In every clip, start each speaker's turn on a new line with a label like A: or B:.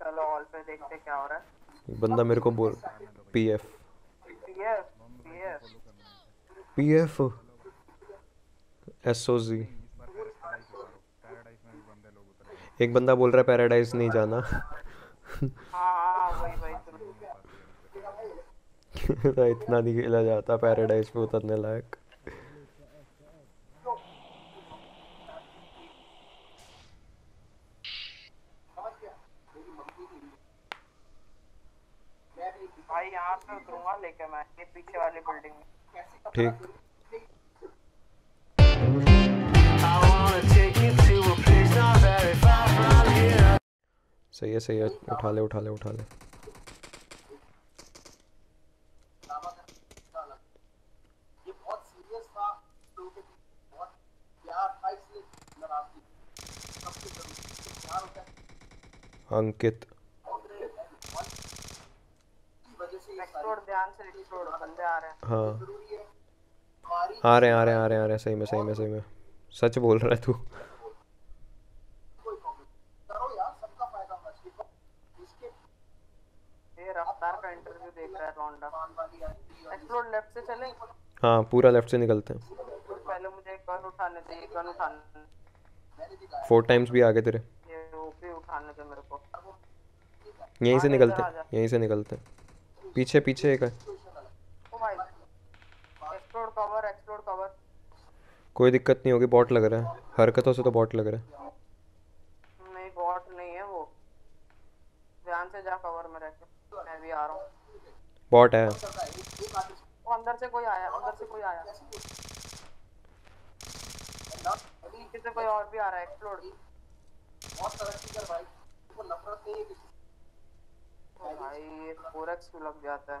A: चलो ऑल पे देखते क्या हो रहा है।
B: एक बंदा मेरे को बोल PF
A: PF PF
B: PF SOG एक बंदा बोल रहा है पैराडाइज नहीं जाना।
A: हाँ हाँ
B: तो इतना नहीं खेला जाता पैराडाइज पे उतरने लायक
A: भाई यहाँ पे उतरूँगा लेके मैं ये पीछे वाली बिल्डिंग में
B: ठीक
C: I wanna take you to a place not very far from here.
B: सही है सही है। उठा ले उठा ले उठा ले।
D: ये हैं।
A: हाँ।
B: है। आ रहे हैं आ रहे हैं आ रहे हैं आ रहे हैं। सही में सही में सही में। सच बोल रहा है तू।
D: कोई प्रॉब्लम करो यार सबका फ़ायदा होना चाहिए इसके
A: ये रफ्तार का इंटरव्यू देख रहा है
B: पूरा लेफ़्ट से निकलते हैं।
A: पहले मुझे एक गन उठाने दे एक गन उठाने
B: फोर टाइम्स भी आगे तेरे।
A: ये ओपी उठाने दे मेरे को।
B: यहीं से निकलते हैं यहीं से निकलते हैं। पीछे पीछे एक है। कोई दिक्कत नहीं होगी बॉट लग रहा है। हरकतों से तो बॉट लग रहा है।
A: नहीं बॉट नहीं है वो। ध्यान से जा कवर में रह के मैं भी आ रहा हूँ।
B: बॉट है।
A: वो अंदर से कोई आया अंदर से कोई आया। पीछे से कोई और भी आ रहा है एक्सप्लोर
D: बहुत तरक्की कर भाई वो नफरत नहीं है
A: फोरेक्स क्यों लग जाता है।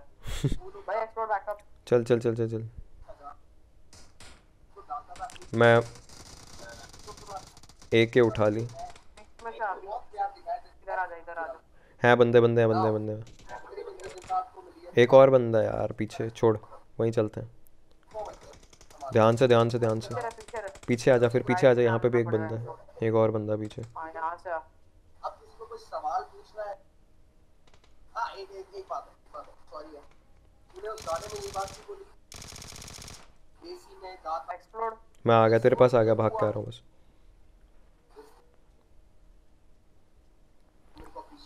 A: भाई एक्सप्लोर बैकअप
B: चल चल चल चल चल। मैं एक के उठा ली।
A: में से आ गई इधर आ जा इधर आ जा।
B: है बंदे बंदे हैं बंदे बंदे। एक और बंदा है यार पीछे छोड़। वहीं चलते हैं। ध्यान से ध्यान से ध्यान से।
A: पीछे
B: आ जा फिर पीछे आ जा। यहाँ पे भी एक बंदा है। एक और बंदा पीछे
A: हाँ यहाँ से आ
D: अब किसी को कोई सवाल पूछना है हाँ में
B: आ गया, तेरे पास आ गया, भाग के आ रहा हूँ बस।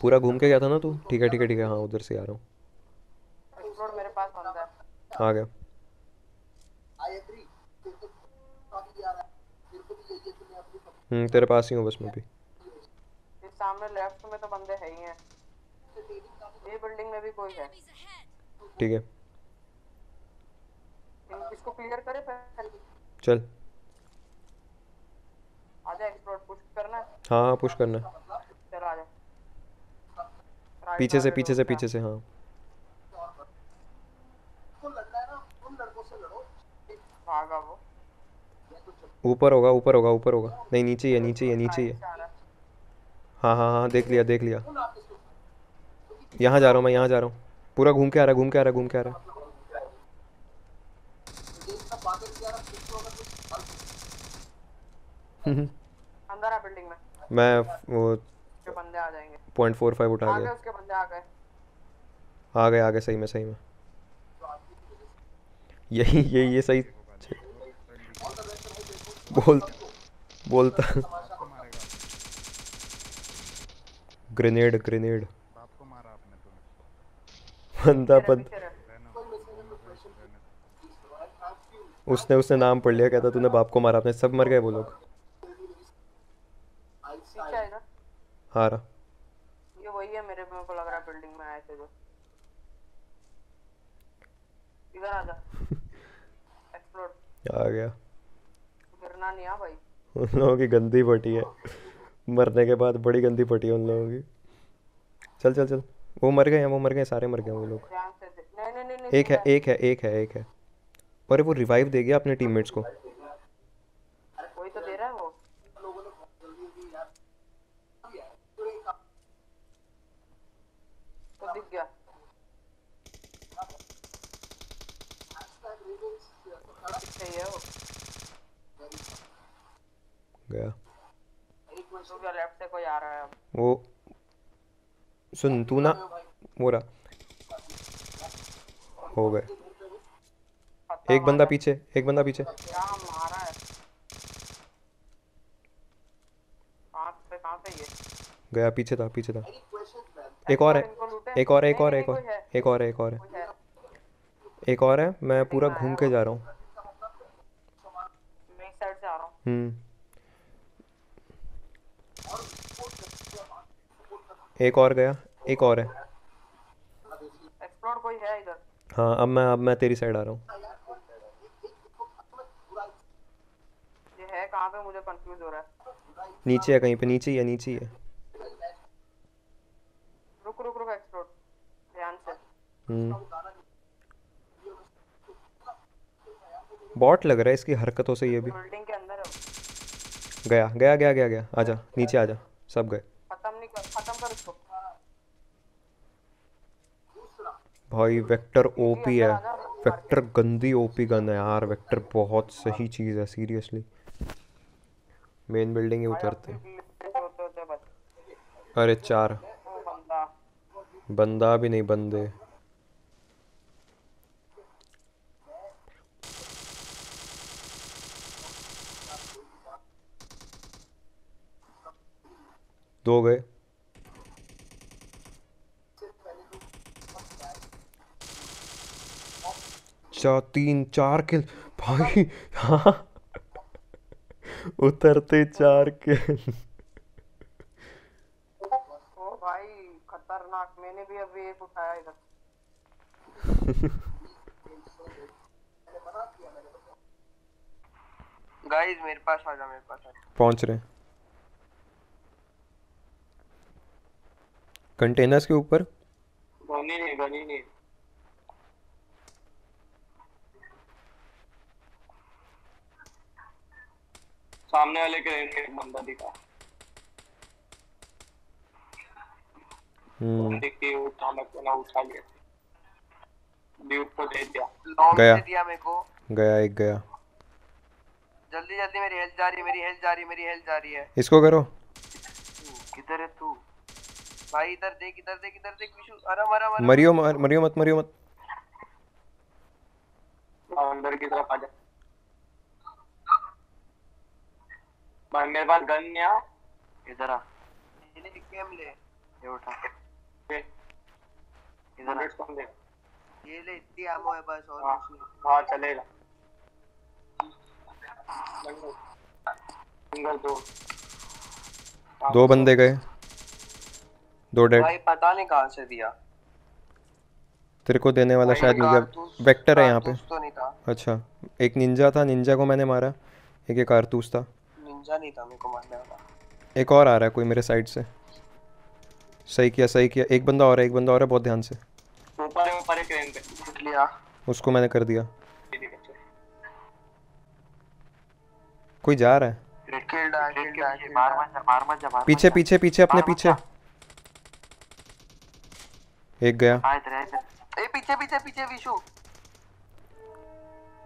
B: पूरा घूम के गया था ना तू? ठीक है ठीक है ठीक है हाँ उधर से आ रहा हूँ। आ गया। हम्म तेरे पास ही हूँ बस मैं भी।
A: सामने लेफ़्ट में तो बंदे है ही हैं। में भी कोई है।
B: ठीक है।
A: इसको क्लियर करे पहले।
B: चल।
A: आजा एक्सप्लोर पुश करना। है
B: हाँ हाँ पुश करना। है
A: चल आजा
B: पीछे से पीछे से पीछे से हाँ
D: को लड़ना है ना उन लड़कों से लड़ो
A: आ। भागा वो।
B: ऊपर होगा ऊपर होगा ऊपर होगा। नहीं नीचे ही है नीचे ही है नीचे ही है।
A: हाँ
B: हाँ हाँ देख लिया देख लिया। यहाँ जा रहा हूँ मैं यहाँ जा रहा हूँ। पूरा घूम के आ रहा है घूम के आ रहा है घूम के आ रहा हम्म,
A: अंदर आ बिल्डिंग में।
B: मैं वो
A: बंदे आ जाएँगे।
B: पॉइंट फोर फाइव उठा गया
A: उसके बंदे आ गए।
B: आ गए आ गए सही में सही में। यही यही ये सही। बोल बोलता। ग्रेनेड ग्रेनेड बंदा बंद। उसने उसने नाम पढ़ लिया कहता तूने बाप को मारा अपने सब मर गए वो लोग।
A: आएगा ये वही है मेरे को लग रहा बिल्डिंग में आए थे जो। इधर आ जा। एक्सप्लोर
B: आ गया।
A: गिरना नहीं आ भाई।
B: उन लोगों की गंदी पटी है। मरने के बाद बड़ी गंदी पटी है उन लोगों की। चल चल चल। वो मर गए हैं वो मर गए सारे मर गए वो लोग।
A: नहीं नहीं नहीं
B: एक है एक है एक है एक है। अरे वो रिवाइव दे गया अपने टीममेट्स को।
A: तो दे रहा है वो। तो दिख गया। वो।
B: गया।
A: तो क्या लेफ़्ट से कोई आ रहा है अब?
B: वो सुन तू ना रहा। हो गए। एक बंदा पीछे एक बंदा पीछे।
A: मारा
B: गया पीछे था पीछे था। एक और है एक और है एक और है एक और
A: है,
B: एक और है एक और है। एक और है मैं पूरा घूम के जा हूँ।
A: रहा हूँ।
B: हम्म। एक और गया एक और है।
A: एक्सप्लोर कोई है इधर?
B: हाँ अब मैं अब मैं तेरी साइड आ रहा हूँ।
A: ये है कहाँ पे? मुझे कंफ्यूज हो रहा है।
B: नीचे है कहीं पे। नीचे ही है नीचे ही है।
A: रुक रुक रुक एक्सप्लोर ध्यान से।
B: हम्म। बॉट लग रहा है इसकी हरकतों से ये भी।
A: बिल्डिंग के अंदर है
B: गया गया गया गया गया। आजा नीचे आजा। सब गए
A: खत्म नहीं कर खत्म कर इसको
B: भाई वेक्टर ओपी है। वेक्टर गंदी ओपी गन है यार। वेक्टर बहुत सही चीज़ है सीरियसली मेन बिल्डिंग ही उतरते हैं।
A: बस।
B: अरे चार।
A: बंदा
B: भी नहीं बंदे। दो गए। चार तीन चार किल। भाई हाँ। उतरते चार किल।
A: भाई खतरनाक। मैंने भी अभी एक उठाया इधर।
E: गाइस मेरे पास आ जा मेरे पास आ जा
B: पहुँच रहे कंटेनर्स के ऊपर?
E: गनी नहीं गनी नहीं। सामने वाले के रेंज में एक बंदा दिखा।
B: हम्म।
E: देख के उठा मैं ना उठा लिया। ड्यूट को दे दिया।
D: लॉन्ग दे दिया मेरे को।
B: गया एक गया।
D: जल्दी जल्दी मेरी हेल्थ जा रही है मेरी हेल्थ जा रही है मेरी हेल्थ जा रही है।
B: इसको करो।
D: किधर है तू? भाई इधर देख इधर देख इधर देख विशु। आराम आराम आराम।
B: मरियो मर, मरियो मत मरियो मत।
E: अंदर की तरफ़ आ जा। भाई मेरे पास गन नहीं आ
D: इधर आ। ये ले। ये उठा।
E: इधर नेट कम दे?
D: ये ले इतनी आमो है बस और
E: हाँ।
D: कुछ नहीं।
E: हाँ चलेगा। सिंगल दो।
B: दो बंदे गए। दो डेड
D: भाई पता नहीं कहाँ से दिया।
B: तेरे को देने वाला शायद मुझे वेक्टर है यहाँ पे।
D: तो नहीं था।
B: अच्छा। एक निंजा था निंजा को मैंने मारा। एक ये कारतूस था।
D: निंजा नहीं था मेरे को मारने वाला।
B: एक और आ रहा है कोई मेरे साइड से। सही किया सही किया। एक बंदा और है एक बंदा और है बहुत ध्यान से।
E: ऊपर है ऊपर है क्रेन पे।
D: देख लिया।
B: उसको मैंने कर दिया। कोई जा रहा है?
D: किल्ड आ किल्ड आ मार मत जा मार मत जा
B: पीछे पीछे पीछे अपने पीछे। एक गया।
D: आ इधर आ इधर। ए पीछे पीछे पीछे विशु।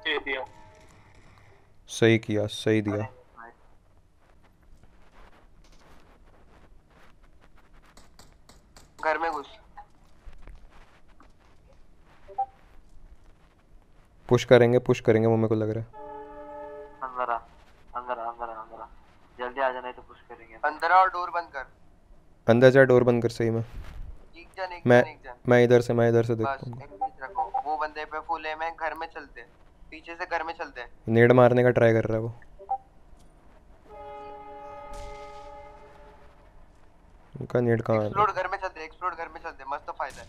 E: ये दिया।
B: सही किया सही दिया।
D: घर में घुस।
B: पुश करेंगे पुश करेंगे वो मेरे को लग रहा है।
F: अंदर आ अंदर आ अंदर आ अंदर आ। जल्दी आ जाना तो पुश करेंगे।
D: अंदर आ और डोर बंद कर।
B: अंदर जा डोर बंद कर सही में।
D: एक जन एक
B: मैं
D: जन एक जन।
B: मैं इधर से मैं इधर से देखता हूँ।
D: वो बंदे पे फुल है मैं घर में चलते हैं। पीछे से घर में चलते हैं।
B: नेड मारने का ट्राई कर रहा है वो। उनका नेड कहाँ है?
D: घर में चलते हैं एक्सप्लोर घर में चलते हैं मस्त फ़ायदा है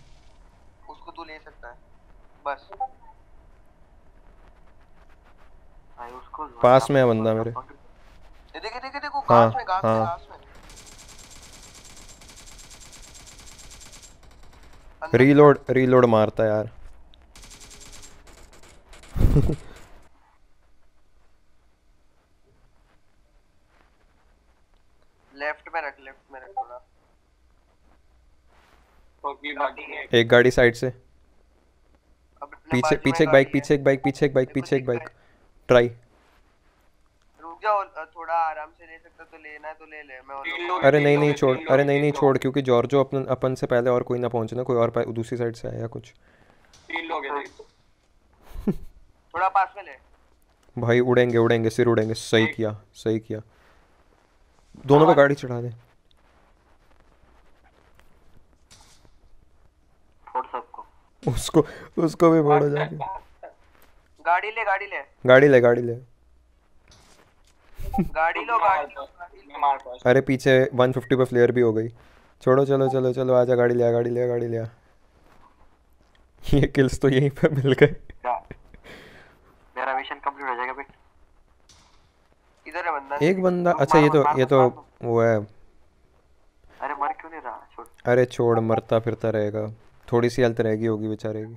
D: उसको तू ले सकता है. बस.
F: भाई उसको
B: पास में है बंदा मेरे।
D: ये देखो देखो देखो
B: हाँ,
D: घास में घास में
B: हाँ।
D: घास में।
B: रीलोड रीलोड मारता यार
D: लेफ़्ट में रख लेफ़्ट में रख थोड़ा
E: क्योंकि बाकी है
B: एक गाड़ी साइड से। पीछे पीछे एक बाइक पीछे एक बाइक पीछे एक बाइक पीछे एक बाइक ट्राई
D: रुक जाओ थोड़ा आराम से ले सकता तो लेना है तो ले ले मैं
B: अरे नहीं नहीं छोड़ अरे नहीं नहीं छोड़ क्योंकि जॉर्जो अपन अपन से पहले और कोई ना पहुँचे ना कोई और दूसरी साइड से आया कुछ।
E: तीन लोग हैं
D: थोड़ा पास में ले।
B: भाई उड़ेंगे उड़ेंगे सिर उड़ेंगे। सही किया सही किया। दोनों पे गाड़ी चढ़ा दे। उसको उसको भी फोड़ो जाके।
D: गाड़ी ले गाड़ी ले।
B: गाड़ी ले गाड़ी ले।
D: गाड़ी लो गाड़ी
B: अरे पीछे 150 पे फ्लेयर भी हो गई। छोड़ो चलो चलो चलो आजा गाड़ी ले आ गाड़ी ले आ गाड़ी ले आ। ये किल्स तो यहीं पे मिल गए।
F: मेरा मिशन कंप्लीट हो जाएगा बेट
D: इधर है बंदा।
B: एक बंदा अच्छा ये तो ये तो वो है।
F: अरे मर क्यों नहीं रहा? छोड़।
B: अरे छोड़ मरता फिरता रहेगा। थोड़ी सी हेल्थ रहेगी होगी बेचारे की।